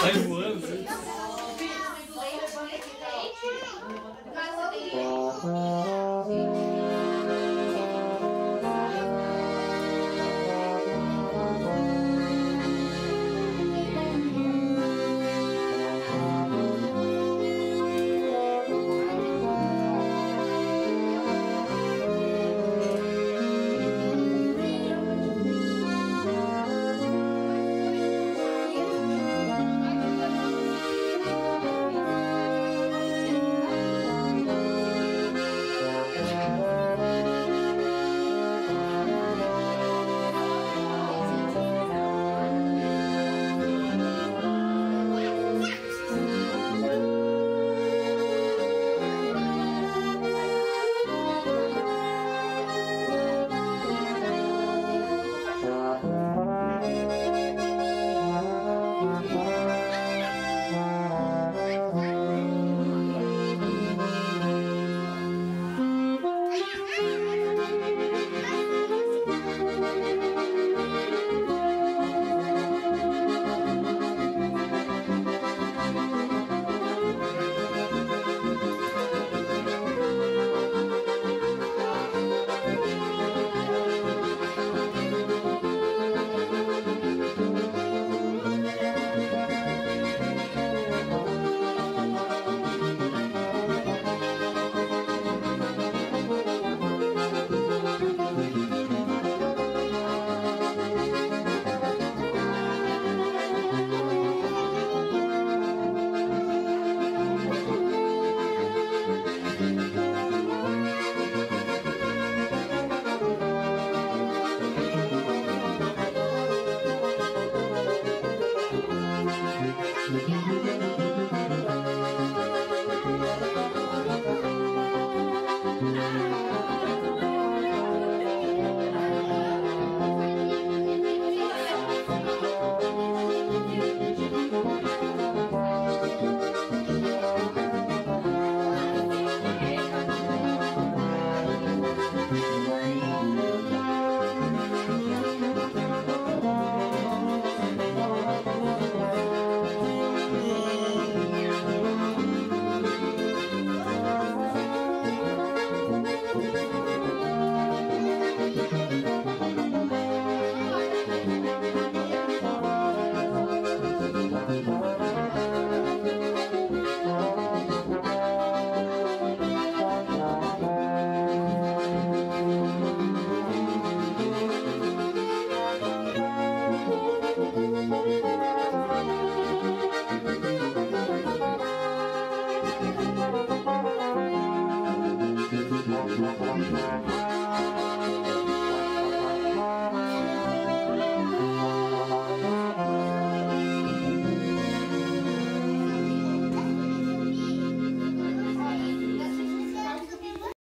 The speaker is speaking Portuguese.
Sai voando. Mm-hmm. Thank you.